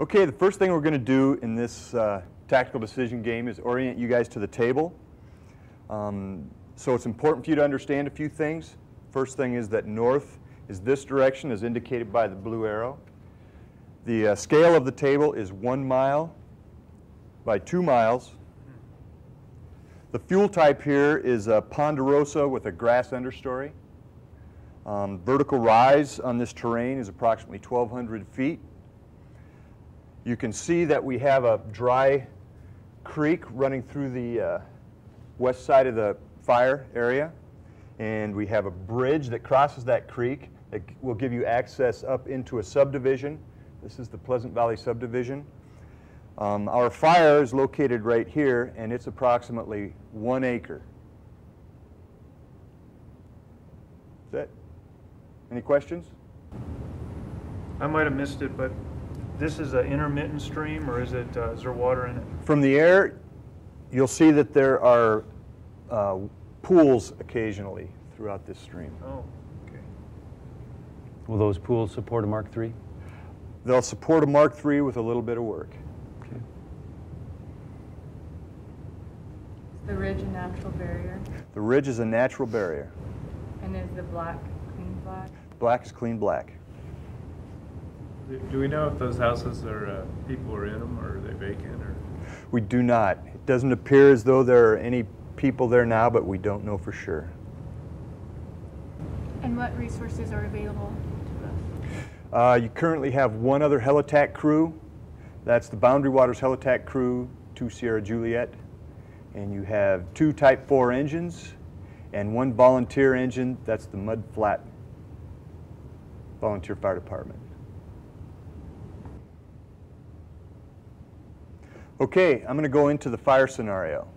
Okay, the first thing we're going to do in this uh, tactical decision game is orient you guys to the table. Um, so it's important for you to understand a few things. First thing is that north is this direction as indicated by the blue arrow. The uh, scale of the table is one mile by two miles. The fuel type here is a ponderosa with a grass understory. Um, vertical rise on this terrain is approximately 1,200 feet. You can see that we have a dry creek running through the uh, west side of the fire area. And we have a bridge that crosses that creek that will give you access up into a subdivision. This is the Pleasant Valley subdivision. Um, our fire is located right here, and it's approximately one acre. Is that? Any questions? I might have missed it, but this is an intermittent stream, or is it, uh, is there water in it? From the air, you'll see that there are uh, pools occasionally throughout this stream. Oh, okay. Will those pools support a Mark III? They'll support a Mark III with a little bit of work. Okay. Is the ridge a natural barrier? The ridge is a natural barrier. And is the black clean black? Black is clean black. Do- Do we know if those houses are, uh, people are in them, or are they vacant, or? We do not. It doesn't appear as though there are any people there now, but we don't know for sure. And what resources are available to us? Uh, you currently have one other helitack crew. That's the Boundary Waters Helitack crew, two Sierra Juliet. And you have two Type 4 engines and one volunteer engine. That's the Mud Flat Volunteer Fire Department. Okay, I'm going to go into the fire scenario.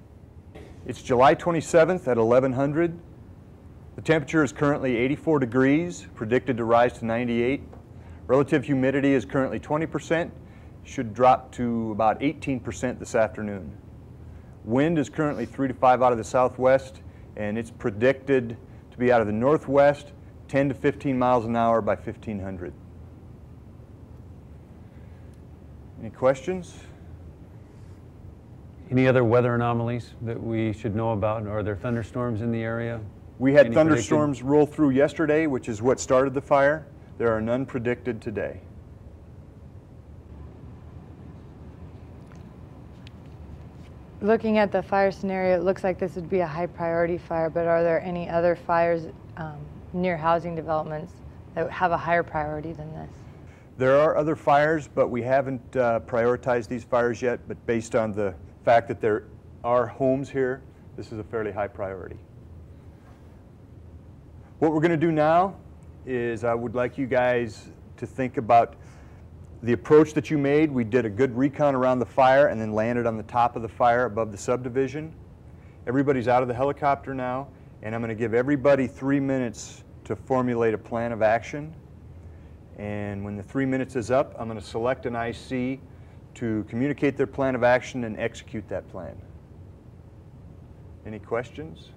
It's July 27th at 1100. The temperature is currently 84 degrees, predicted to rise to 98. Relative humidity is currently 20%, should drop to about 18% this afternoon. Wind is currently 3 to 5 out of the southwest, and it's predicted to be out of the northwest, 10 to 15 miles an hour by 1500. Any questions? Any other weather anomalies that we should know about? Are there thunderstorms in the area? We had Any thunderstorms roll through yesterday, which is what started the fire. There are none predicted today. Looking at the fire scenario, it looks like this would be a high priority fire, but are there any other fires um, near housing developments that have a higher priority than this? There are other fires, but we haven't uh, prioritized these fires yet. But based on the fact that there are homes here, this is a fairly high priority. What we're going to do now is I would like you guys to think about the approach that you made. We did a good recon around the fire and then landed on the top of the fire above the subdivision. Everybody's out of the helicopter now, and I'm going to give everybody three minutes to formulate a plan of action. And when the three minutes is up, I'm going to select an IC to communicate their plan of action and execute that plan. Any questions?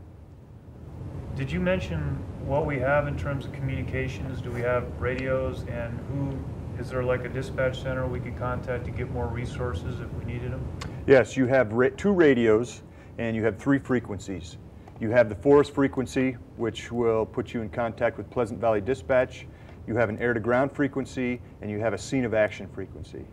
Did you mention what we have in terms of communications? Do we have radios, and who, is there like a dispatch center we could contact to get more resources if we needed them? Yes, you have ra two radios and you have three frequencies. You have the forest frequency, which will put you in contact with Pleasant Valley Dispatch. You have an air to ground frequency and you have a scene of action frequency.